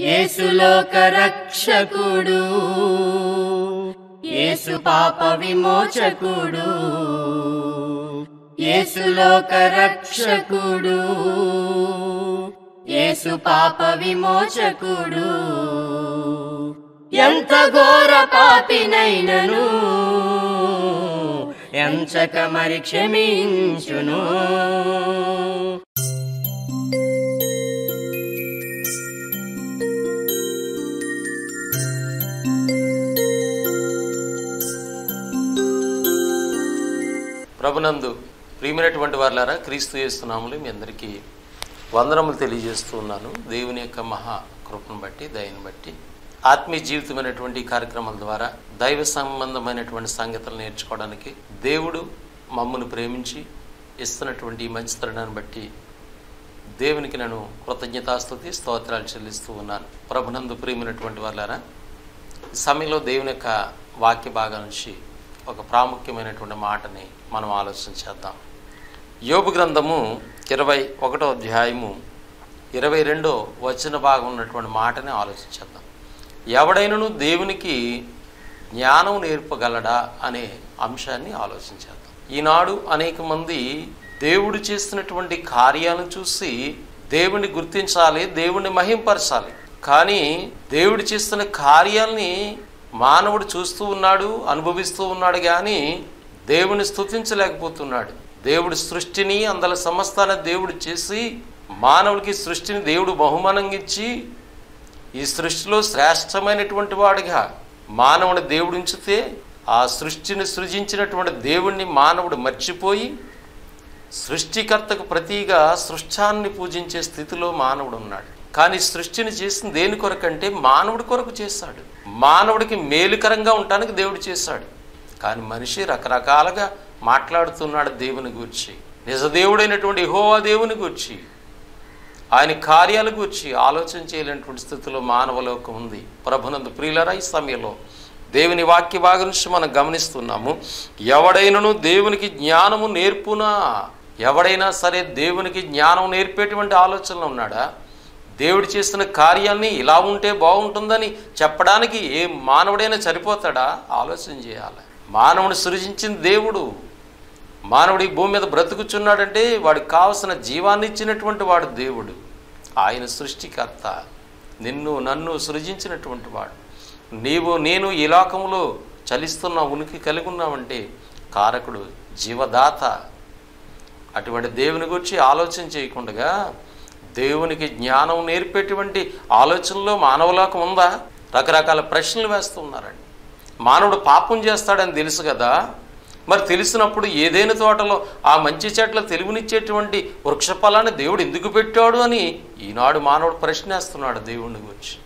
యేసులోక రక్షకుడు యేసు పాప విమోచకుడు. యేసులోక రక్షకుడు యేసు పాప విమోచకుడు. ఎంత ఘోర పాపినైనను. ఎంచక మరి క్షమించును. ప్రభునందు ప్రియమైనటువంటి వారులారా క్రీస్తు చేస్తున్నాములు మీ అందరికీ వందనములు తెలియజేస్తూ ఉన్నాను. దేవుని యొక్క మహా కృపను బట్టి దయని బట్టి ఆత్మీయ జీవితమైనటువంటి కార్యక్రమాల ద్వారా దైవ సంబంధమైనటువంటి సంగతులు నేర్చుకోవడానికి దేవుడు మమ్మను ప్రేమించి ఇస్తున్నటువంటి ఈ మంచి తరుణాన్ని బట్టి దేవునికి నేను కృతజ్ఞతాస్తుతి స్తోత్రాలు చెల్లిస్తూ ఉన్నాను. ప్రభునందు ప్రియమైనటువంటి వాళ్ళారా సమయంలో దేవుని యొక్క వాక్య భాగాల నుంచి ఒక ప్రాముఖ్యమైనటువంటి మాటని మనం ఆలోచన చేద్దాం. గ్రంథము ఇరవై ఒకటో అధ్యాయము ఇరవై రెండో వచన భాగం ఉన్నటువంటి మాటని ఆలోచించేద్దాం ఎవడైనను దేవునికి జ్ఞానం నేర్పగలడా అనే అంశాన్ని ఆలోచించేద్దాం ఈనాడు అనేక మంది దేవుడు చేస్తున్నటువంటి కార్యాలను చూసి దేవుణ్ణి గుర్తించాలి దేవుణ్ణి మహింపరచాలి. కానీ దేవుడు చేస్తున్న కార్యాలని మానవుడు చూస్తూ ఉన్నాడు అనుభవిస్తూ ఉన్నాడు కానీ దేవుని స్థుతించలేకపోతున్నాడు దేవుడి సృష్టిని అందల సమస్తాన దేవుడు చేసి మానవుడికి సృష్టిని దేవుడు బహుమానంగిచ్చి ఈ సృష్టిలో శ్రేష్టమైనటువంటి వాడిగా మానవుని దేవుడు ఉంచితే ఆ సృష్టిని సృజించినటువంటి దేవుణ్ణి మానవుడు మర్చిపోయి సృష్టికర్తకు ప్రతిగా సృష్టాన్ని పూజించే స్థితిలో మానవుడు ఉన్నాడు. కానీ సృష్టిని చేసిన దేని కొరకంటే మానవుడి కొరకు చేస్తాడు మానవుడికి మేలుకరంగా ఉండటానికి దేవుడు చేశాడు. కానీ మనిషి రకరకాలుగా మాట్లాడుతున్నాడు దేవుని గూర్చి. నిజదేవుడైనటువంటి యెహోవా దేవుని గూర్చి. ఆయన కార్యాల గూర్చి ఆలోచన చేయలేనటువంటి స్థితిలో మానవలోకం ఉంది. ప్రభునందు ప్రియులరా ఈ సమయంలో దేవుని వాక్య భాగం నుంచి మనం గమనిస్తున్నాము ఎవడైనను దేవునికి జ్ఞానము నేర్పునా? ఎవడైనా సరే దేవునికి జ్ఞానం నేర్పేటువంటి ఆలోచనలో ఉన్నాడా? దేవుడు చేస్తున్న కార్యాన్ని ఇలా ఉంటే బాగుంటుందని చెప్పడానికి ఏ మానవుడైనా సరిపోతాడా? ఆలోచన చేయాలి. మానవుని సృజించిన దేవుడు మానవుడి భూమి మీద బ్రతుకుచున్నాడంటే వాడికి కావలసిన జీవాన్ని ఇచ్చినటువంటి వాడు దేవుడు. ఆయన సృష్టికర్త. నిన్ను నన్ను సృజించినటువంటి వాడు. నీవు నేను ఈ లోకంలో చలిస్తున్న ఉనికి కలిగి ఉన్నామంటే కారకుడు జీవదాత. అటువంటి దేవుని గురించి ఆలోచన చేయకుండా దేవునికి జ్ఞానం నేర్పేటువంటి ఆలోచనలో మానవులకు ఉందా? రకరకాల ప్రశ్నలు వేస్తున్నారండి. మానవుడు పాపం చేస్తాడని తెలుసు కదా? మరి తెలిసినప్పుడు ఏదైనా తోటలో ఆ మంచి చెట్ల తెలుగునిచ్చేటువంటి వృక్షఫలాన్ని దేవుడు ఎందుకు పెట్టాడు అని ఈనాడు మానవుడు ప్రశ్నేస్తున్నాడు దేవుడిని గురించి.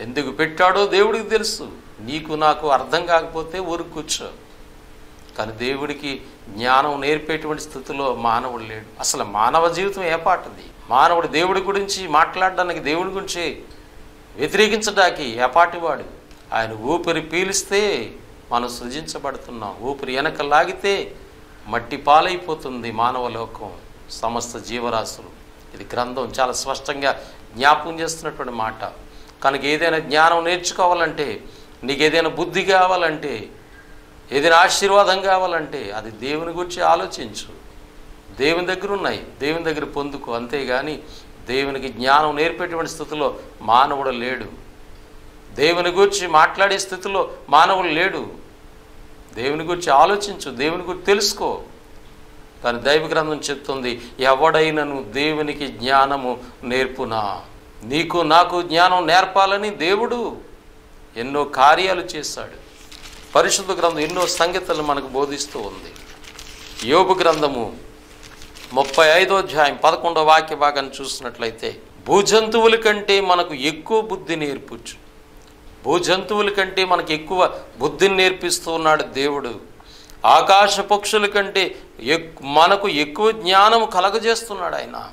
ఎందుకు పెట్టాడో దేవుడికి తెలుసు. నీకు నాకు అర్థం కాకపోతే ఊరుకూర్చో కూర్చో. కానీ దేవుడికి జ్ఞానం నేర్పేటువంటి స్థితిలో మానవుడు లేడు. అసలు మానవ జీవితం ఏ మానవుడు దేవుడి గురించి మాట్లాడడానికి దేవుడి గురించి వ్యతిరేకించడానికి ఎపాటివాడు ఆయన ఊపిరి పీలిస్తే మనం సృజించబడుతున్నాం. ఊపిరి వెనక లాగితే మట్టి పాలైపోతుంది మానవ లోకం. సమస్త జీవరాశులు. ఇది గ్రంథం చాలా స్పష్టంగా జ్ఞాపకం చేస్తున్నటువంటి మాట. కనుక ఏదైనా జ్ఞానం నేర్చుకోవాలంటే నీకు ఏదైనా బుద్ధి కావాలంటే ఏదైనా ఆశీర్వాదం కావాలంటే అది దేవుని గురించి ఆలోచించు. దేవుని దగ్గర ఉన్నాయి. దేవుని దగ్గర పొందుకో. అంతేగాని దేవునికి జ్ఞానం నేర్పేటువంటి స్థితిలో మానవుడు లేడు. దేవుని గురించి మాట్లాడే స్థితిలో మానవుడు లేడు. దేవుని గురించి ఆలోచించు. దేవుని గురించి తెలుసుకో. కానీ దైవ గ్రంథం చెప్తుంది ఎవడైనను దేవునికి జ్ఞానము నేర్పునా? నీకు నాకు జ్ఞానం నేర్పాలని దేవుడు ఎన్నో కార్యాలు చేశాడు. పరిశుద్ధ గ్రంథం ఎన్నో సంగతులు మనకు బోధిస్తూ ఉంది. యోగు గ్రంథము ముప్పై ఐదో అధ్యాయం పదకొండో వాక్య భాగాన్ని చూసినట్లయితే భూజంతువుల కంటే మనకు ఎక్కువ బుద్ధి నేర్పుచ్చు భూజంతువుల కంటే మనకు ఎక్కువ బుద్ధిని నేర్పిస్తూ ఉన్నాడు దేవుడు. ఆకాశ పక్షుల కంటే ఎక్ మనకు ఎక్కువ జ్ఞానం కలగజేస్తున్నాడు ఆయన.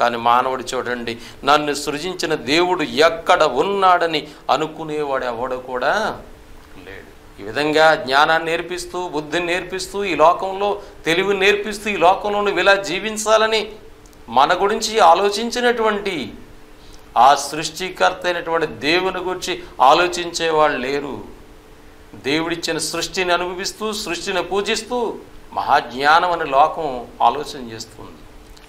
కానీ మానవుడు చూడండి నన్ను సృజించిన దేవుడు ఎక్కడ ఉన్నాడని అనుకునేవాడు ఎవడు కూడా ఈ విధంగా జ్ఞానాన్ని నేర్పిస్తూ బుద్ధిని నేర్పిస్తూ ఈ లోకంలో తెలివిని నేర్పిస్తూ ఈ లోకంలో నువ్వు ఇలా జీవించాలని మన గురించి ఆలోచించినటువంటి ఆ సృష్టికర్త అయినటువంటి దేవుని గురించి ఆలోచించే వాళ్ళు లేరు. దేవుడిచ్చిన సృష్టిని అనుభవిస్తూ సృష్టిని పూజిస్తూ మహాజ్ఞానం అనే లోకం ఆలోచన చేస్తుంది.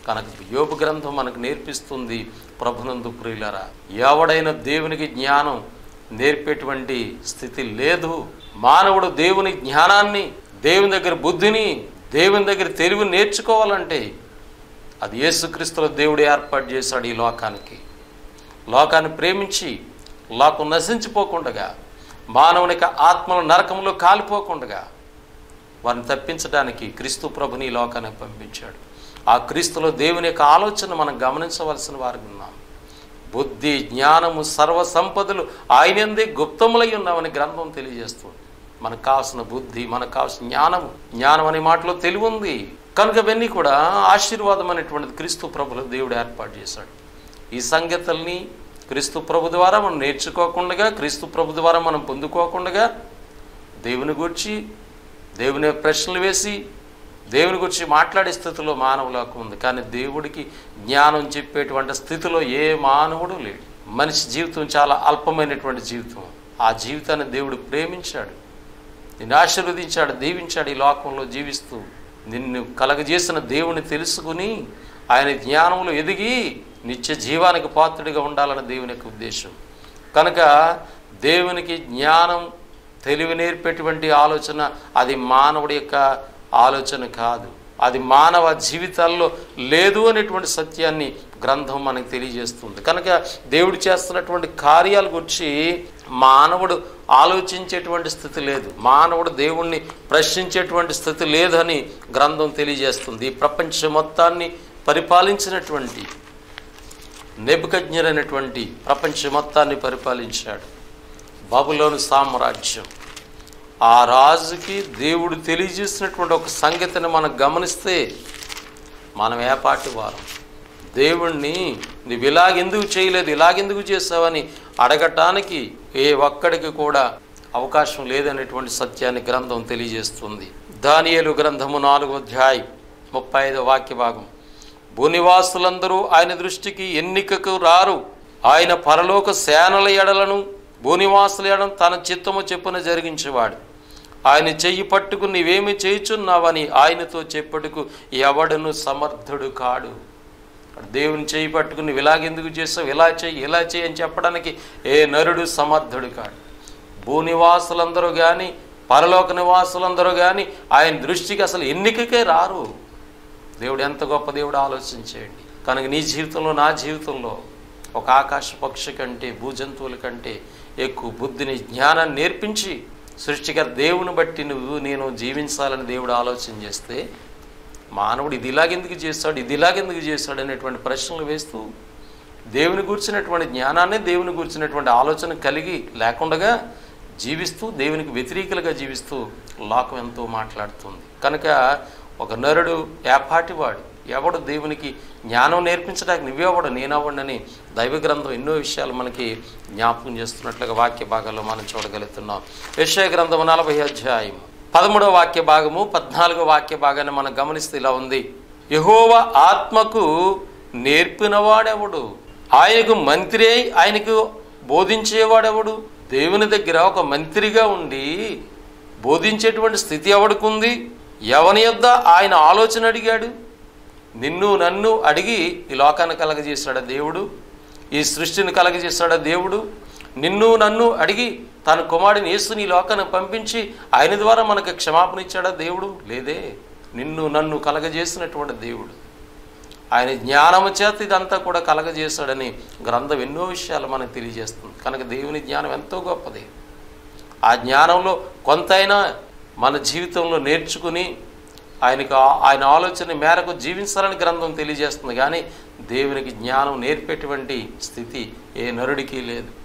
కనుక యోపు గ్రంథం మనకు నేర్పిస్తుంది. ప్రభునందు ప్రియులరా ఎవడైనా దేవునికి జ్ఞానం నేర్పేటువంటి స్థితి లేదు. మానవుడు దేవుని జ్ఞానాన్ని దేవుని దగ్గర బుద్ధిని దేవుని దగ్గర తెలివి నేర్చుకోవాలంటే అది యేసుక్రీస్తుల దేవుడు ఏర్పాటు చేశాడు ఈ లోకానికి. లోకాన్ని ప్రేమించి లోకం నశించిపోకుండగా మానవునికి ఆత్మల నరకంలో కాలిపోకుండగా వారిని తప్పించడానికి క్రీస్తు ప్రభుని ఈ లోకానికి పంపించాడు. ఆ క్రీస్తులో దేవుని యొక్క ఆలోచన మనం గమనించవలసిన వారు ఉన్నాం. బుద్ధి జ్ఞానము సర్వ సంపదలు ఆయనందే గుప్తములై ఉన్నామని గ్రంథం తెలియజేస్తుంది. మనకు కావాల్సిన బుద్ధి మనకు కావాల్సిన జ్ఞానము. జ్ఞానం అనే మాటలో తెలివి ఉంది. కనుక ఇవన్నీ కూడా ఆశీర్వాదం అనేటువంటిది క్రీస్తు ప్రభులు దేవుడు ఏర్పాటు చేశాడు. ఈ సంగతుల్ని క్రీస్తు ప్రభు ద్వారా మనం నేర్చుకోకుండా క్రీస్తు ప్రభు ద్వారా మనం పొందుకోకుండా దేవుని గురించి దేవుని ప్రశ్నలు వేసి దేవుని గురించి మాట్లాడే స్థితిలో మానవులకు ఉంది. కానీ దేవుడికి జ్ఞానం చెప్పేటువంటి స్థితిలో ఏ మానవుడు లేడు. మనిషి జీవితం చాలా అల్పమైనటువంటి జీవితం. ఆ జీవితాన్ని దేవుడు ప్రేమించాడు. నిన్ను ఆశీర్వదించాడు దీవించాడు ఈ లోకంలో జీవిస్తూ నిన్ను కలగజేసిన దేవుని తెలుసుకుని ఆయన జ్ఞానంలో ఎదిగి నిత్య జీవానికి పాత్రుడిగా ఉండాలని దేవుని యొక్క ఉద్దేశం. కనుక దేవునికి జ్ఞానం తెలివి నేర్పేటువంటి ఆలోచన అది మానవుడి యొక్క ఆలోచన కాదు. అది మానవ జీవితాల్లో లేదు అనేటువంటి సత్యాన్ని గ్రంథం మనకు తెలియజేస్తుంది. కనుక దేవుడు చేస్తున్నటువంటి కార్యాల గురించి మానవుడు ఆలోచించేటువంటి స్థితి లేదు. మానవుడు దేవుణ్ణి ప్రశ్నించేటువంటి స్థితి లేదని గ్రంథం తెలియజేస్తుంది. ఈ ప్రపంచ మొత్తాన్ని పరిపాలించినటువంటి నెబుకజ్ఞరైనటువంటి ప్రపంచ మొత్తాన్ని పరిపాలించాడు. బాబులోని సామ్రాజ్యం. ఆ రాజుకి దేవుడు తెలియజేసినటువంటి ఒక సంగతిని మనం గమనిస్తే మనం ఏపాటి వారం? దేవుణ్ణి నువ్వు ఇలాగెందుకు చేయలేదు ఇలాగెందుకు చేస్తావని అడగటానికి ఏ ఒక్కడికి కూడా అవకాశం లేదనేటువంటి సత్యాన్ని గ్రంథం తెలియజేస్తుంది. దానియేలు గ్రంథము నాలుగో అధ్యాయం ముప్పై ఐదో వాక్య భాగం భూనివాసులందరూ ఆయన దృష్టికి ఎన్నికకు రారు. ఆయన పరలోక సేనల ఎడలను భూనివాసుల ఎడను తన చిత్తము చెప్పున జరిగించేవాడు. ఆయన చెయ్యి పట్టుకు నీవేమి చేయుచున్నావని ఆయనతో చెప్పుటకు ఎవడను సమర్థుడు కాడు. దేవుని చేయి పట్టుకుని నువ్వు ఇలాగెందుకు చేస్తావు? ఇలా చేయి ఇలా చేయి అని చెప్పడానికి ఏ నరుడు సమర్థుడు కాడు. భూనివాసులందరూ కానీ పరలోక నివాసులందరూ కానీ ఆయన దృష్టికి అసలు ఎన్నికకే రారు. దేవుడు ఎంత గొప్ప దేవుడు ఆలోచించేయండి. కనుక నీ జీవితంలో నా జీవితంలో ఒక ఆకాశ పక్షి కంటే భూజంతువుల కంటే ఎక్కువ బుద్ధిని జ్ఞానాన్ని నేర్పించి సృష్టికర్ దేవుని బట్టి నువ్వు నేను జీవించాలని దేవుడు ఆలోచన చేస్తే మానవుడు ఇది ఇలాగెందుకు చేస్తాడు ఇది ఇలాగెందుకు చేస్తాడు అనేటువంటి ప్రశ్నలు వేస్తూ దేవుని గురించినటువంటి జ్ఞానాన్ని దేవుని గురించినటువంటి ఆలోచన కలిగి లేకుండగా జీవిస్తూ దేవునికి వ్యతిరేకులుగా జీవిస్తూ లోకం ఎంతో మాట్లాడుతుంది. కనుక ఒక నరుడు ఏపాటివాడు ఎవడు దేవునికి జ్ఞానం నేర్పించడానికి నువ్వేవాడు నేనవ్వడని దైవ గ్రంథం ఎన్నో విషయాలు మనకి జ్ఞాపకం చేస్తున్నట్లుగా వాక్య భాగాల్లో మనం చూడగలుగుతున్నాం. విషయ గ్రంథం నలభై అధ్యాయం పదమూడవ వాక్య భాగము పద్నాలుగో వాక్య భాగాన్ని మనం గమనిస్తే ఇలా ఉంది. యహోవ ఆత్మకు నేర్పినవాడెవడు? ఆయనకు మంత్రి అయి ఆయనకు బోధించేవాడెవడు? దేవుని దగ్గర ఒక మంత్రిగా ఉండి బోధించేటువంటి స్థితి ఎవడుకుంది? ఎవని యొద్ద ఆయన ఆలోచన అడిగాడు? నిన్ను నన్ను అడిగి ఈ లోకాన్ని కలగజేశాడా దేవుడు? ఈ సృష్టిని కలగజేశాడా దేవుడు? నిన్ను నన్ను అడిగి తన కుమారుడిని యేసుని ఈ లోకాన్ని పంపించి ఆయన ద్వారా మనకు క్షమాపణ ఇచ్చాడా దేవుడు? లేదే. నిన్ను నన్ను కలగజేసినటువంటి దేవుడు. ఆయన జ్ఞానము చేత ఇదంతా కూడా కలగజేశాడని గ్రంథం ఎన్నో విషయాలు మనకు తెలియజేస్తుంది. కనుక దేవుని జ్ఞానం ఎంతో గొప్పది. ఆ జ్ఞానంలో కొంతైనా మన జీవితంలో నేర్చుకుని ఆయనకు ఆయన ఆలోచన మేరకు జీవించాలని గ్రంథం తెలియజేస్తుంది. కానీ దేవునికి జ్ఞానం నేర్పేటువంటి స్థితి ఏ నరుడికి లేదు.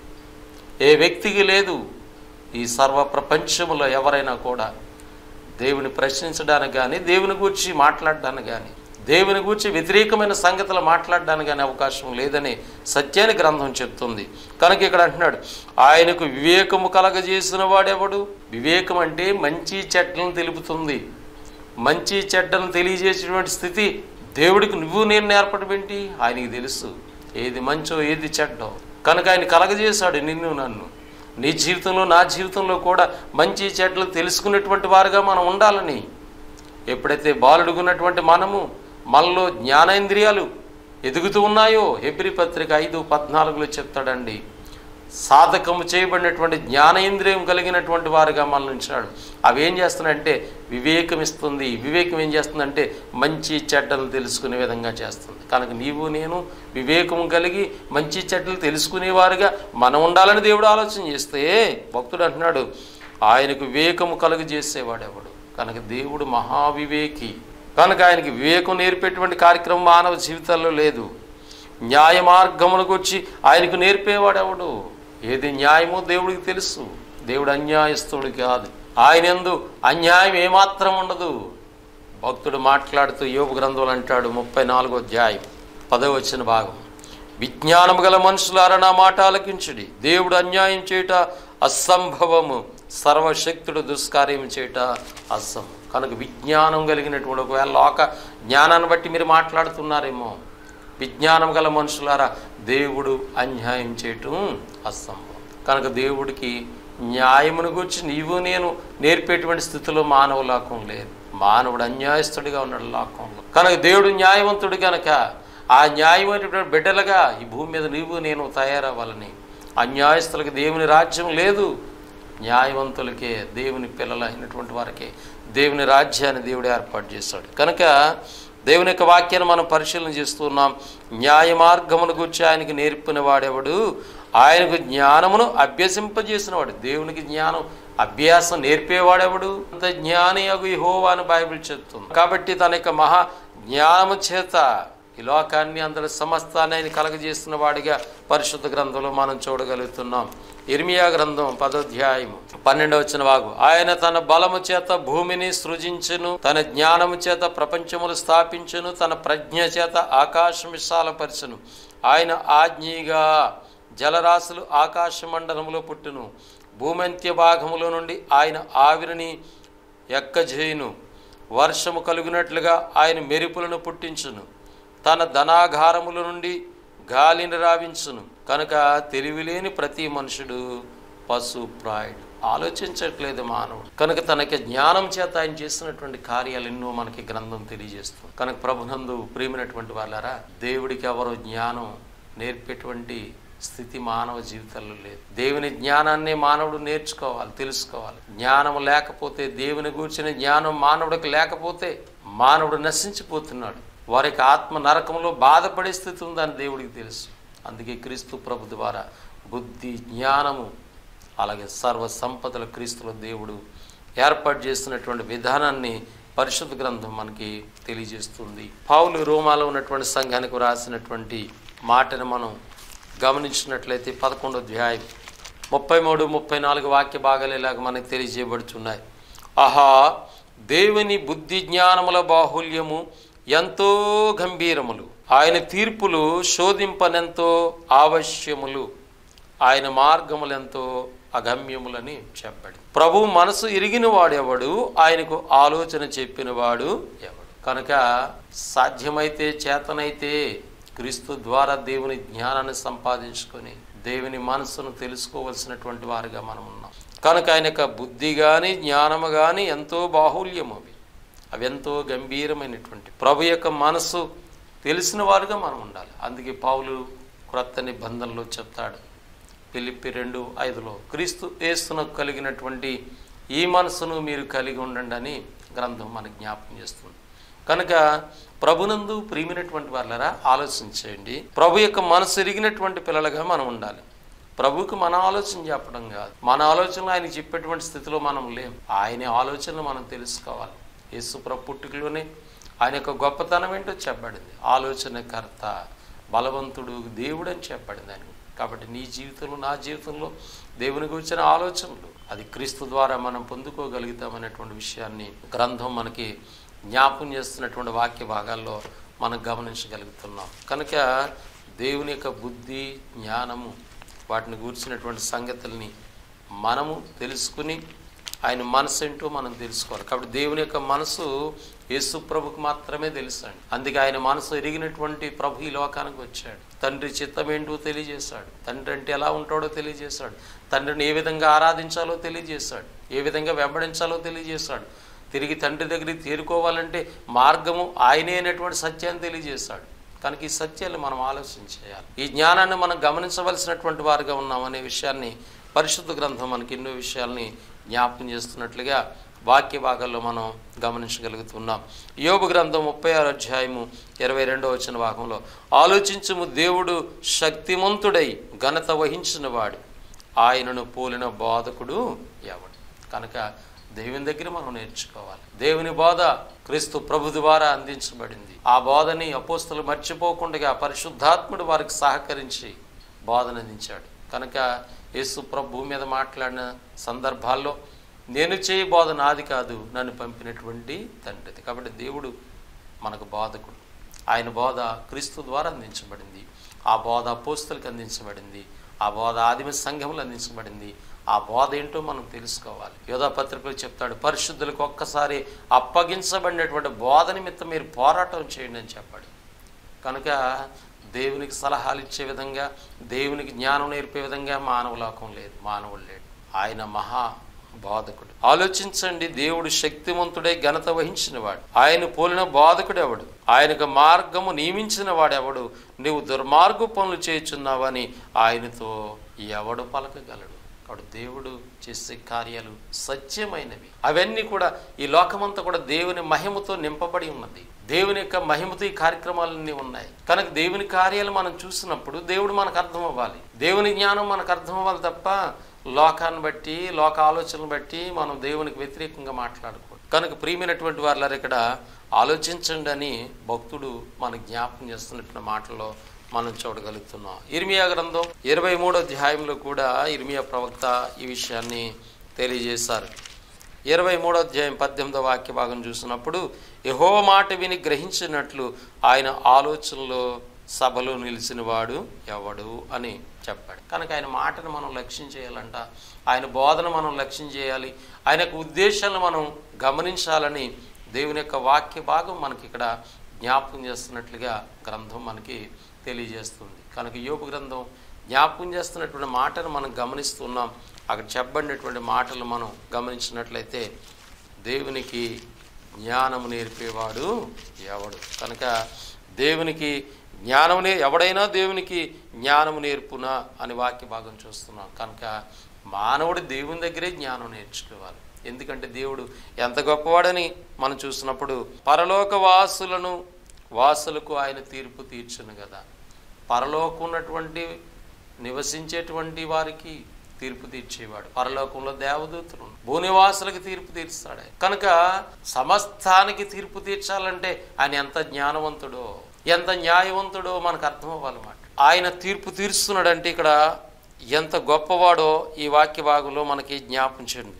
ఏ వ్యక్తికి లేదు. ఈ సర్వ ప్రపంచంలో ఎవరైనా కూడా దేవుని ప్రశ్నించడానికి కానీ దేవుని గురించి మాట్లాడడానికి కానీ దేవుని గురించి వ్యతిరేకమైన సంగతులు మాట్లాడడానికి కానీ అవకాశం లేదని సత్యాన్ని గ్రంథం చెప్తుంది. కనుక ఇక్కడ అంటున్నాడు ఆయనకు వివేకము కలగజేసిన వాడెవడు? వివేకం అంటే మంచి చెడ్డలను తెలుపుతుంది. మంచి చెడ్డను తెలియజేసేటువంటి స్థితి దేవుడికి నువ్వు నేను నేర్పడం ఏంటి? ఆయనకి తెలుసు. ఏది మంచో ఏది చెడ్డో. కనుక ఆయన కలగజేశాడు నిన్ను నన్ను. నీ జీవితంలో నా జీవితంలో కూడా మంచి చెట్లు తెలుసుకునేటువంటి వారుగా మనం ఉండాలని. ఎప్పుడైతే బాలుడుగున్నటువంటి మనము మనలో జ్ఞానేంద్రియాలు ఎదుగుతూ ఉన్నాయో హెబ్రి పత్రిక ఐదు పద్నాలుగులో చెప్తాడండి. సాధకము చేయబడినటువంటి జ్ఞానేంద్రియం కలిగినటువంటి వారుగా మనల్ని ఉంచినాడు. అవి ఏం చేస్తున్నాయంటే వివేకం ఇస్తుంది వివేకం ఏం చేస్తుందంటే మంచి చెడ్డలు తెలుసుకునే విధంగా చేస్తుంది. కనుక నీవు నేను వివేకం కలిగి మంచి చెడ్డలు తెలుసుకునేవారుగా మనం ఉండాలని దేవుడు ఆలోచన చేస్తే భక్తుడు అంటున్నాడు ఆయనకు వివేకము కలుగు చేసేవాడెవడు? కనుక దేవుడు మహావివేకి. కనుక ఆయనకి వివేకం నేర్పేటువంటి కార్యక్రమం మానవ జీవితాల్లో లేదు. న్యాయ మార్గములకు వచ్చి ఆయనకు నేర్పేవాడెవడు? ఏది న్యాయమో దేవుడికి తెలుసు. దేవుడు అన్యాయస్తుడు కాదు. ఆయన ఎందు అన్యాయం ఏమాత్రం ఉండదు. భక్తుడు మాట్లాడుతూ యోగ గ్రంథాలు అంటాడు ముప్పై నాలుగో అధ్యాయం పదవచ్చిన భాగం. విజ్ఞానము గల మనుషులారా నా మాట ఆలకించుడి. దేవుడు అన్యాయం చేయుట అసంభవము. సర్వశక్తుడు దుష్కార్యం చేయుట అసంభవం. కనుక విజ్ఞానం కలిగినటువంటి ఒకవేళ లోక జ్ఞానాన్ని బట్టి మీరు మాట్లాడుతున్నారేమో. విజ్ఞానం గల మనుషులారా దేవుడు అన్యాయం చేయటం అసంభవం. కనుక దేవుడికి న్యాయమును గురించి నీవు నేను నేర్పేటువంటి స్థితిలో మానవ లోకం లేదు. మానవుడు అన్యాయస్తుడిగా ఉన్నాడు లోకంలో. కనుక దేవుడు న్యాయవంతుడు కనుక ఆ న్యాయమైనటువంటి బిడ్డలుగా ఈ భూమి మీద నీవు నేను తయారవ్వాలని అన్యాయస్తులకి దేవుని రాజ్యం లేదు. న్యాయవంతులకే దేవుని పిల్లలైనటువంటి వారికే దేవుని రాజ్యాన్ని దేవుడు ఏర్పాటు చేశాడు. కనుక దేవుని యొక్క వాక్యాన్ని మనం పరిశీలన చేస్తున్నాం న్యాయ మార్గమును గురించి ఆయనకి నేర్పిన వాడెవడు? ఆయనకు జ్ఞానమును అభ్యసింపజేసినవాడు. దేవునికి జ్ఞానం అభ్యాసం నేర్పేవాడెవడు? అంత జ్ఞాని అగు హోవా అని బైబిల్ చెప్తుంది. కాబట్టి తన యొక్క మహా జ్ఞానము చేత ఈ లోకాన్ని అందరి సమస్తాన్ని ఆయన కలగజేస్తున్న వాడిగా పరిశుద్ధ గ్రంథంలో మనం చూడగలుగుతున్నాం. ఇర్మియా గ్రంథం పదోధ్యాయము పన్నెండవ వచ్చిన వాగు. ఆయన తన బలము చేత భూమిని సృజించును తన జ్ఞానము చేత ప్రపంచములు స్థాపించును తన ప్రజ్ఞ చేత ఆకాశం విశాలపరచును. ఆయన ఆజ్ఞీగా జలరాశులు ఆకాశ మండలములో పుట్టును. భూమంత్య భాగములో నుండి ఆయన ఆవిరిని ఎక్కజేయును. వర్షము కలుగునట్లుగా ఆయన మెరుపులను పుట్టించును. తన ధనాగారముల నుండి గాలిని రావించును కనుక తెలివిలేని ప్రతి మనుషుడు పశు ప్రాయుడు. ఆలోచించట్లేదు మానవుడు. కనుక తనకి జ్ఞానం చేత ఆయన చేసినటువంటి కార్యాలు ఎన్నో మనకి గ్రంథం తెలియజేస్తుంది. కనుక ప్రభునందు ప్రేమినటువంటి వాళ్ళారా దేవుడికి ఎవరో జ్ఞానం నేర్పేటువంటి స్థితి మానవ జీవితంలో లేదు. దేవుని జ్ఞానాన్ని మానవుడు నేర్చుకోవాలి తెలుసుకోవాలి. జ్ఞానం లేకపోతే దేవుని గూర్చిన జ్ఞానం మానవుడికి లేకపోతే మానవుడు నశించిపోతున్నాడు. వారికి ఆత్మ నరకంలో బాధపడే స్థితి ఉందని దేవుడికి తెలుసు. అందుకే క్రీస్తు ప్రభు ద్వారా బుద్ధి జ్ఞానము అలాగే సర్వ సంపదల క్రీస్తుల దేవుడు ఏర్పాటు చేస్తున్నటువంటి విధానాన్ని పరిశుద్ధ గ్రంథం మనకి తెలియజేస్తుంది. పావులు రోమాలో ఉన్నటువంటి సంఘానికి రాసినటువంటి మాటను మనం గమనించినట్లయితే పదకొండో అధ్యాయం ముప్పై మూడు ముప్పై నాలుగు వాక్య భాగాలు ఇలాగ మనకు తెలియజేయబడుతున్నాయి ఆహా దేవుని బుద్ధి జ్ఞానముల బాహుల్యము ఎంతో గంభీరములు. ఆయన తీర్పులు శోధింపనెంతో ఆవశ్యములు. ఆయన మార్గములెంతో అగమ్యములని చెప్పాడు. ప్రభు మనసు ఇరిగిన వాడెవడు ఆయనకు ఆలోచన చెప్పినవాడు ఎవడు? కనుక సాధ్యమైతే చేతనైతే క్రీస్తు ద్వారా దేవుని జ్ఞానాన్ని సంపాదించుకొని దేవుని మనసును తెలుసుకోవలసినటువంటి వారుగా మనం ఉన్నాం కనుక ఆయన యొక్క బుద్ధి కానీ జ్ఞానము కానీ ఎంతో బాహుల్యము. అవి ఎంతో గంభీరమైనటువంటి. ప్రభు యొక్క మనసు తెలిసిన వారుగా మనం ఉండాలి. అందుకే పావులు క్రొత్త నిబంధనలో చెప్తాడు. పిలిపి రెండు ఐదులో క్రీస్తు ఏస్తున కలిగినటువంటి ఈ మనసును మీరు కలిగి ఉండండి అని గ్రంథం మనకు జ్ఞాపకం చేస్తుంది. కనుక ప్రభునందు ప్రియమైనటువంటి వాళ్ళరా ఆలోచించేయండి. ప్రభు యొక్క మనసు ఎరిగినటువంటి పిల్లలుగా మనం ఉండాలి. ప్రభువుకి మన ఆలోచన చెప్పడం కాదు. మన ఆలోచనలు ఆయన చెప్పేటువంటి స్థితిలో మనం లేం. ఆయన ఆలోచనలు మనం తెలుసుకోవాలి. యేసుప్ర పుట్టుకలోనే ఆయన యొక్క గొప్పతనం ఏంటో చెప్పబడింది. ఆలోచనకర్త బలవంతుడు దేవుడు అని చెప్పబడింది ఆయన కాబట్టి నీ జీవితంలో నా జీవితంలో దేవుని వచ్చిన ఆలోచనలు అది క్రీస్తు ద్వారా మనం పొందుకోగలుగుతామనేటువంటి విషయాన్ని గ్రంథం మనకి జ్ఞాపం చేస్తున్నటువంటి వాక్య భాగాల్లో మనం గమనించగలుగుతున్నాం. కనుక దేవుని యొక్క బుద్ధి జ్ఞానము వాటిని గూర్చినటువంటి సంగతుల్ని మనము తెలుసుకుని ఆయన మనసు ఏంటో మనం తెలుసుకోవాలి. కాబట్టి దేవుని యొక్క మనసు యేసు ప్రభుకు మాత్రమే తెలుసండి. అందుకే ఆయన మనసు ఎరిగినటువంటి ప్రభు ఈ లోకానికి వచ్చాడు. తండ్రి చిత్తం ఏంటో తెలియజేశాడు. తండ్రి అంటే ఎలా ఉంటాడో తెలియజేశాడు. తండ్రిని ఏ విధంగా ఆరాధించాలో తెలియజేశాడు. ఏ విధంగా వెంబడించాలో తెలియజేశాడు. తిరిగి తండ్రి దగ్గరికి చేరుకోవాలంటే మార్గము ఆయనే అనేటువంటి సత్యాన్ని తెలియజేశాడు. కనుక ఈ సత్యాలు మనం ఆలోచన చేయాలి. ఈ జ్ఞానాన్ని మనం గమనించవలసినటువంటి వారుగా ఉన్నామనే విషయాన్ని పరిశుద్ధ గ్రంథం మనకి ఎన్నో విషయాల్ని జ్ఞాపకం చేస్తున్నట్లుగా వాక్య భాగాల్లో మనం గమనించగలుగుతున్నాం. యోగు గ్రంథం ముప్పై ఆరు అధ్యాయము ఇరవై రెండవ వచ్చిన భాగంలో ఆలోచించుము దేవుడు శక్తిమంతుడై ఘనత వహించిన వాడు. ఆయనను పోలిన బోధకుడు ఎవడు? కనుక దేవుని దగ్గర మనం నేర్చుకోవాలి. దేవుని బోధ క్రీస్తు ప్రభు ద్వారా అందించబడింది. ఆ బోధని అపోస్తులు మర్చిపోకుండా పరిశుద్ధాత్ముడు వారికి సహకరించి బోధన అందించాడు. కనుక యేసు ప్రభు భూమి మీద మాట్లాడిన సందర్భాల్లో నేను చేయి బోధ నాది కాదు నన్ను పంపినటువంటి తండ్రిది కాబట్టి దేవుడు మనకు బోధకుడు. ఆయన బోధ క్రీస్తు ద్వారా అందించబడింది. ఆ బోధ పోస్తులకు అందించబడింది. ఆ బోధ ఆదిమ సంఘములు అందించబడింది. ఆ బోధ ఏంటో మనం తెలుసుకోవాలి. యోధా పత్రికలు చెప్తాడు పరిశుద్ధులకు ఒక్కసారి అప్పగించబడినటువంటి బోధ నిమిత్తం మీరు పోరాటం చేయండి అని చెప్పాడు. కనుక దేవునికి సలహాలు ఇచ్చే విధంగా దేవునికి జ్ఞానం నేర్పే విధంగా మానవలోకం లేదు మానవుడు లేడు. ఆయన మహా బాధకుడు. ఆలోచించండి దేవుడు శక్తివంతుడై ఘనత వహించినవాడు. ఆయన పోలిన బాధకుడు ఎవడు? ఆయనకు మార్గము నియమించిన వాడెవడు నువ్వు దుర్మార్గు పనులు చేయుచున్నావని ఆయనతో ఎవడు పలకగలడు? కాబట్టి దేవుడు చేసే కార్యాలు సత్యమైనవి. అవన్నీ కూడా ఈ లోకమంతా కూడా దేవుని మహిమతో నింపబడి ఉన్నది. దేవుని యొక్క మహిమతో ఈ కార్యక్రమాలన్నీ ఉన్నాయి. కనుక దేవుని కార్యాలు మనం చూసినప్పుడు దేవుడు మనకు అర్థం అవ్వాలి. దేవుని జ్ఞానం మనకు అర్థం అవ్వాలి తప్ప లోకాన్ని బట్టి లోక ఆలోచనలు బట్టి మనం దేవునికి వ్యతిరేకంగా మాట్లాడకూడదు. కనుక ప్రియమైనటువంటి వారు ఇక్కడ ఆలోచించండి అని భక్తుడు మన జ్ఞాపకం చేస్తున్నటువంటి మాటల్లో మనం చూడగలుగుతున్నాం. ఇర్మియా గ్రంథం ఇరవై మూడో అధ్యాయంలో కూడా ఇర్మియా ప్రవక్త ఈ విషయాన్ని తెలియజేశారు. ఇరవై మూడో అధ్యాయం పద్దెనిమిదో వాక్య భాగం చూసినప్పుడు యహో మాట విని గ్రహించినట్లు ఆయన ఆలోచనలో సభలో నిలిచినవాడు ఎవడు అని చెప్పాడు. కనుక ఆయన మాటను మనం లక్ష్యం చేయాలంట. ఆయన బోధన మనం లక్ష్యం చేయాలి. ఆయన ఉద్దేశాలను మనం గమనించాలని దేవుని యొక్క వాక్య భాగం మనకి ఇక్కడ జ్ఞాపకం చేస్తున్నట్లుగా గ్రంథం మనకి తెలియజేస్తుంది. కనుక యోపు గ్రంథం జ్ఞాపకం చేస్తున్నటువంటి మాటను మనం గమనిస్తున్నాం. అక్కడ చెప్పబడినటువంటి మాటలు మనం గమనించినట్లయితే దేవునికి జ్ఞానము నేర్పేవాడు ఎవడు? కనుక దేవునికి జ్ఞానమునే ఎవడైనా దేవునికి జ్ఞానము నేర్పునా అని వాక్య భాగం చూస్తున్నాం. కనుక మానవుడు దేవుని దగ్గరే జ్ఞానం నేర్చుకోవాలి. ఎందుకంటే దేవుడు ఎంత గొప్పవాడని మనం చూసినప్పుడు పరలోక వాసులను వాసులకు ఆయన తీర్పు తీర్చును కదా. పరలోకం ఉన్నటువంటి నివసించేటువంటి వారికి తీర్పు తీర్చేవాడు. పరలోకంలో దేవదూతులు భూనివాసులకు తీర్పు తీర్చాడు కనుక సమస్తానికి తీర్పు తీర్చాలంటే ఆయన ఎంత జ్ఞానవంతుడో ఎంత న్యాయవంతుడో మనకు అర్థం అవ్వాలన్నమాట ఆయన తీర్పు తీరుస్తున్నాడంటే ఇక్కడ ఎంత గొప్పవాడో ఈ వాక్య భాగంలో మనకి జ్ఞాపించండి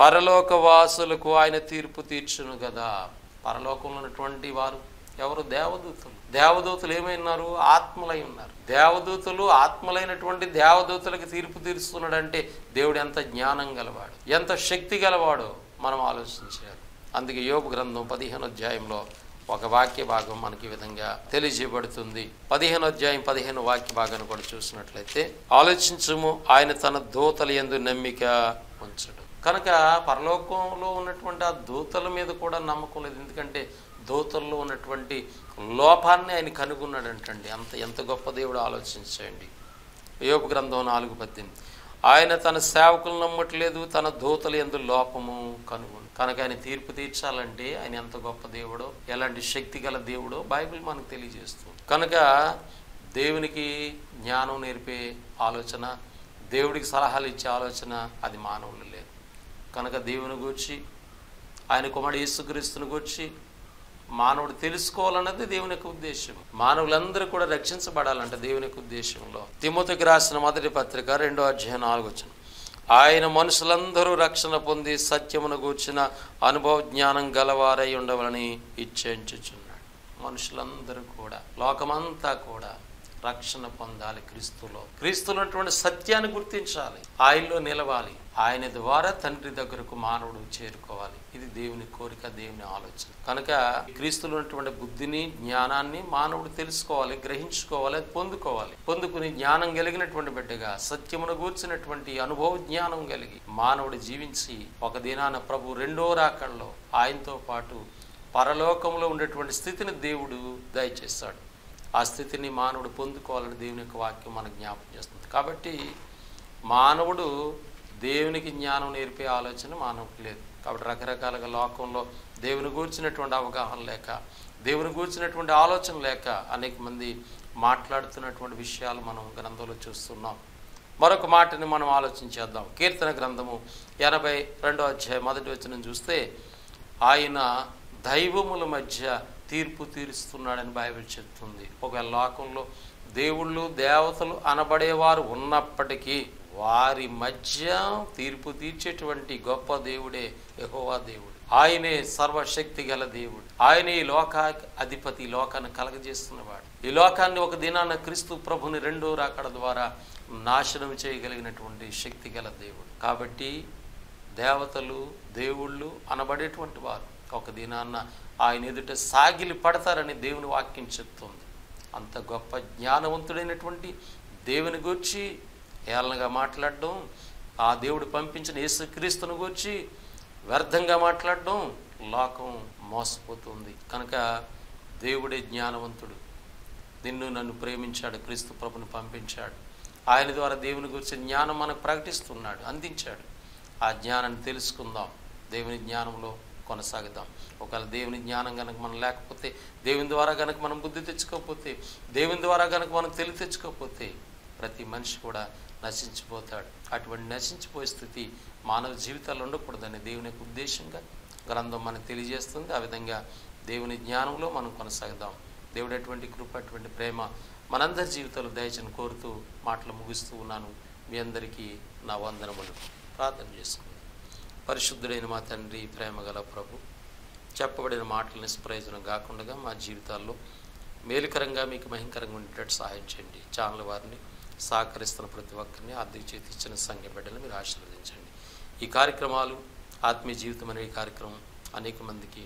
పరలోక వాసులకు ఆయన తీర్పు తీర్చును కదా. పరలోకంలో ఉన్నటువంటి వారు ఎవరు? దేవదూతలు. దేవదూతలు ఏమైనారు ఆత్మలై ఉన్నారు. దేవదూతలు ఆత్మలైనటువంటి దేవదూతలకు తీర్పు తీరుస్తున్నాడంటే దేవుడు ఎంత జ్ఞానం గలవాడు ఎంత శక్తి గలవాడో మనం ఆలోచించాలి. అందుకే యోగు గ్రంథం పదిహేను అధ్యాయంలో ఒక వాక్య భాగం మనకి ఈ విధంగా తెలియజేయబడుతుంది. పదిహేను అధ్యాయం పదిహేను వాక్య భాగాన్ని కూడా చూసినట్లయితే ఆలోచించము ఆయన తన దూతల ఎందు నమ్మిక ఉంచడు కనుక పరలోకంలో ఉన్నటువంటి ఆ దూతల మీద కూడా నమ్మకం లేదు. ఎందుకంటే దూతల్లో ఉన్నటువంటి లోపాన్ని ఆయన కనుగొన్నాడంటండి. అంత ఎంత గొప్ప దేవుడు ఆలోచించండి. యోగ గ్రంథం నాలుగు పద్దెనిమిది. ఆయన తన సేవకులు నమ్మట్లేదు తన దూతలు ఎందు లోపము కనుగొని కనుక ఆయన తీర్పు తీర్చాలంటే ఆయన ఎంత గొప్ప దేవుడో ఎలాంటి శక్తి గల దేవుడో బైబిల్ మనకు తెలియజేస్తుంది. కనుక దేవునికి జ్ఞానం నేర్పే ఆలోచన దేవుడికి సలహాలు ఇచ్చే ఆలోచన అది మానవులు లేదు. కనుక దేవుని గూర్చి ఆయన కుమారుడు యేసుక్రీస్తుని గూర్చి మానవుడు తెలుసుకోవాలన్నది దేవుని యొక్క ఉద్దేశం. మానవులందరూ కూడా రక్షించబడాలంట దేవుని యొక్క ఉద్దేశంలో. తిమ్మతికి రాసిన మొదటి పత్రిక రెండో అధ్యాయం నాలుగు వచ్చిన ఆయన మనుషులందరూ రక్షణ పొంది సత్యమును గూర్చిన అనుభవ జ్ఞానం గలవారై ఉండవలని ఇచ్చేంచుచున్నాడు మనుషులందరూ కూడా లోకమంతా కూడా రక్షణ పొందాలి క్రీస్తులో. క్రీస్తులు ఉన్నటువంటి సత్యాన్ని గుర్తించాలి. ఆయనలో నిలవాలి. ఆయన ద్వారా తండ్రి దగ్గరకు మానవుడు చేరుకోవాలి. ఇది దేవుని కోరిక దేవుని ఆలోచన. కనుక క్రీస్తులు ఉన్నటువంటి బుద్ధిని జ్ఞానాన్ని మానవుడు తెలుసుకోవాలి గ్రహించుకోవాలి అది పొందుకోవాలి. పొందుకుని జ్ఞానం కలిగినటువంటి బిడ్డగా సత్యమును గూర్చినటువంటి అనుభవ జ్ఞానం కలిగి మానవుడు జీవించి ఒక దినాన ప్రభు రెండో రాకల్లో ఆయనతో పాటు పరలోకంలో ఉండేటువంటి స్థితిని దేవుడు దయచేస్తాడు. ఆ స్థితిని మానవుడు పొందుకోవాలని దేవుని యొక్క వాక్యం మనకు జ్ఞాపకం చేస్తుంది. కాబట్టి మానవుడు దేవునికి జ్ఞానం నేర్పే ఆలోచన మానవుడికి లేదు. కాబట్టి రకరకాలుగా లోకంలో దేవుని గూర్చినటువంటి అవగాహన లేక దేవుని గూర్చినటువంటి ఆలోచన లేక అనేక మంది మాట్లాడుతున్నటువంటి విషయాలు మనం గ్రంథంలో చూస్తున్నాం. మరొక మాటని మనం ఆలోచించేద్దాం కీర్తన గ్రంథము ఎనభై రెండో అధ్యాయం మొదటి వచ్చిన చూస్తే ఆయన దైవముల మధ్య తీర్పు తీరుస్తున్నాడని బైబిల్ చెప్తుంది. ఒక లోకంలో దేవుళ్ళు దేవతలు అనబడేవారు ఉన్నప్పటికీ వారి మధ్య తీర్పు తీర్చేటువంటి గొప్ప దేవుడే యహోవా దేవుడు. ఆయనే సర్వశక్తి గల దేవుడు. ఆయనే ఈ లోకా అధిపతి లోకాన్ని కలగజేస్తున్నవాడు. ఈ లోకాన్ని ఒక దినాన క్రీస్తు ప్రభుని రెండో రాకడ ద్వారా నాశనం చేయగలిగినటువంటి శక్తి గల దేవుడు. కాబట్టి దేవతలు దేవుళ్ళు అనబడేటువంటి వారు. ఒక దినాన్న ఆయన ఎదుట సాగిలి పడతారని దేవుని వాక్యం చెప్తుంది. అంత గొప్ప జ్ఞానవంతుడైనటువంటి దేవుని గూర్చి ఏలనగా మాట్లాడడం ఆ దేవుడు పంపించిన యేసుక్రీస్తుని గూర్చి వ్యర్థంగా మాట్లాడడం లోకం మోసపోతుంది. కనుక దేవుడే జ్ఞానవంతుడు. నిన్ను నన్ను ప్రేమించాడు క్రీస్తు ప్రభుని పంపించాడు. ఆయన ద్వారా దేవుని గురించి జ్ఞానం మనకు ప్రకటిస్తున్నాడు అందించాడు. ఆ జ్ఞానాన్ని తెలుసుకుందాం. దేవుని జ్ఞానంలో కొనసాగుదాం ఒకవేళ దేవుని జ్ఞానం కనుక మనం లేకపోతే దేవుని ద్వారా కనుక మనం బుద్ధి తెచ్చుకోకపోతే దేవుని ద్వారా కనుక మనం తెలివి తెచ్చుకోకపోతే ప్రతి మనిషి కూడా నశించిపోతాడు. అటువంటి నశించిపోయే స్థితి మానవ జీవితాల్లో ఉండకూడదని దేవుని యొక్క ఉద్దేశంగా గ్రంథం మనకు తెలియజేస్తుంది. ఆ విధంగా దేవుని జ్ఞానంలో మనం కొనసాగుదాం దేవుడు అటువంటి కృప అటువంటి ప్రేమ మనందరి జీవితాలు దయచని కోరుతూ మాటలు ముగిస్తూ ఉన్నాను. మీ అందరికీ నా వందనములు. ప్రార్థన చేసుకున్నాను పరిశుద్ధుడైన మా తండ్రి ప్రేమగల ప్రభు చెప్పబడిన మాటలు నిష్ప్రయోజనం కాకుండా మా జీవితాల్లో మేలుకరంగా మీకు మహింకరంగా ఉండేటట్టు సహాయం చేయండి. ఛానల్ వారిని సహకరిస్తున్న ప్రతి ఒక్కరిని ఆర్థిక చేతి ఇచ్చిన సంఖ్య బిడ్డలను మీరు ఆశీర్వదించండి. ఈ కార్యక్రమాలు ఆత్మీయ జీవితం అనే కార్యక్రమం అనేక మందికి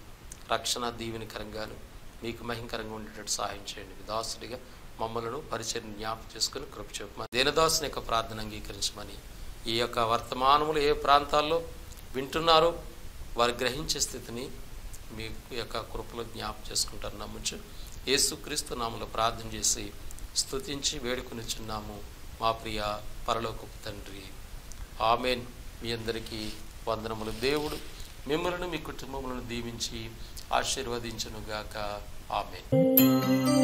రక్షణ దీవెనకరంగాను మీకు మహింకరంగా ఉండేటట్టు సహాయం చేయండి. దాసుడిగా మమ్మలను పరిచయం జ్ఞాపకం చేసుకుని కృప చూపమని దీనదాసుని యొక్క ప్రార్థన అంగీకరించమని ఈ యొక్క వర్తమానములు ఏ ప్రాంతాల్లో వింటున్నారు వారు గ్రహించే స్థితిని మీ యొక్క కృపలో జ్ఞాపం చేసుకుంటారు నమ్ముచు యేసుక్రీస్తు నామలో ప్రార్థన చేసి స్తుతించి వేడుకొనిచున్నాము మా ప్రియ పరలోకపు తండ్రి. ఆమెన్. మీ అందరికీ వందనములు. దేవుడు మిమ్మల్ని మీ కుటుంబములను దీవించి ఆశీర్వదించునుగాక. ఆమెన్.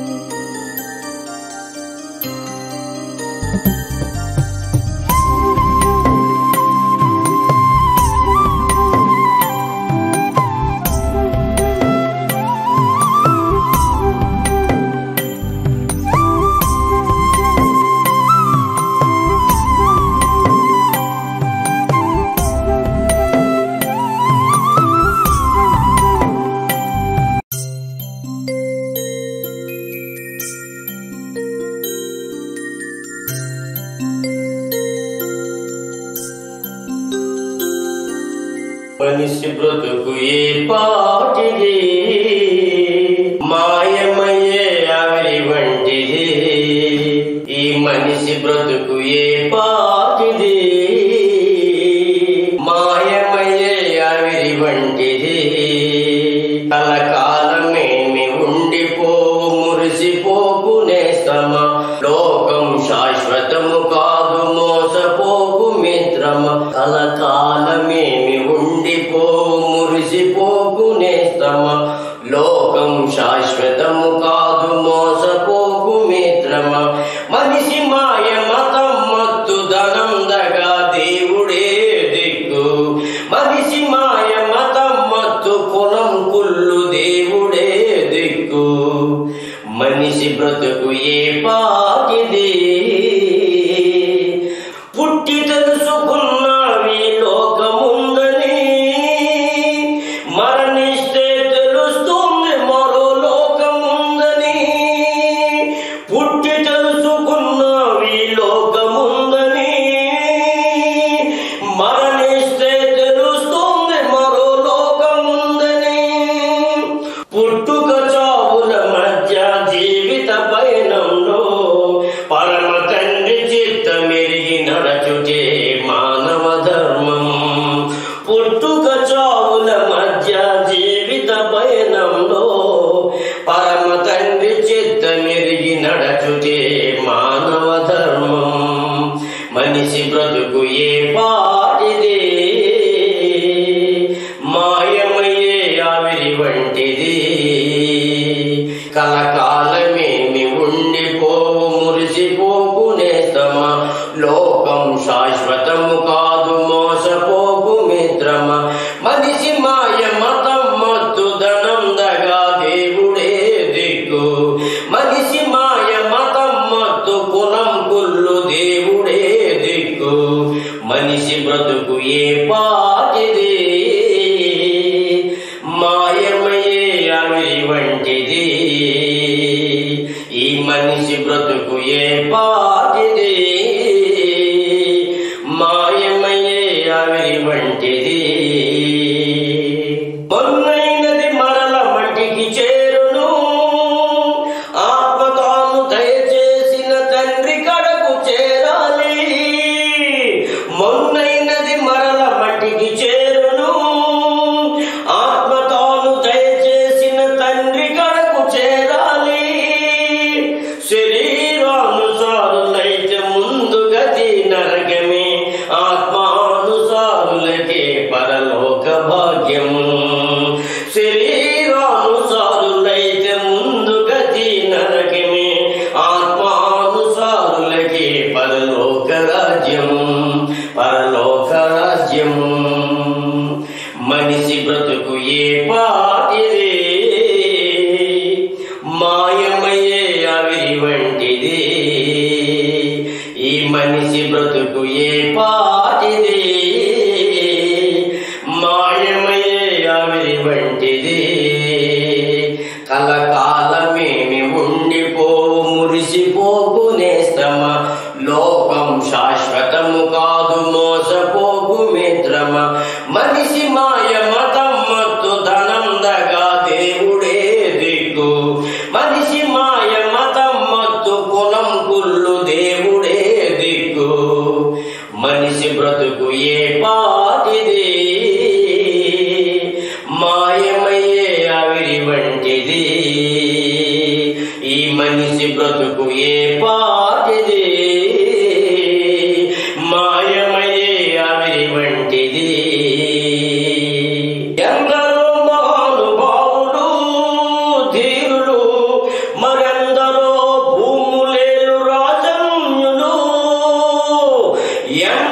వంటిది కలక yang